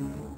Mm-hmm.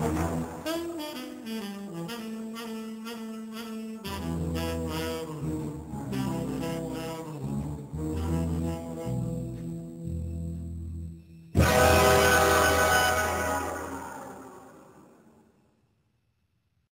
Oh, no.